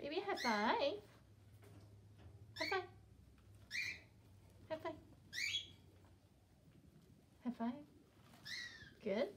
Baby, high five. High five. High five. High five. Good.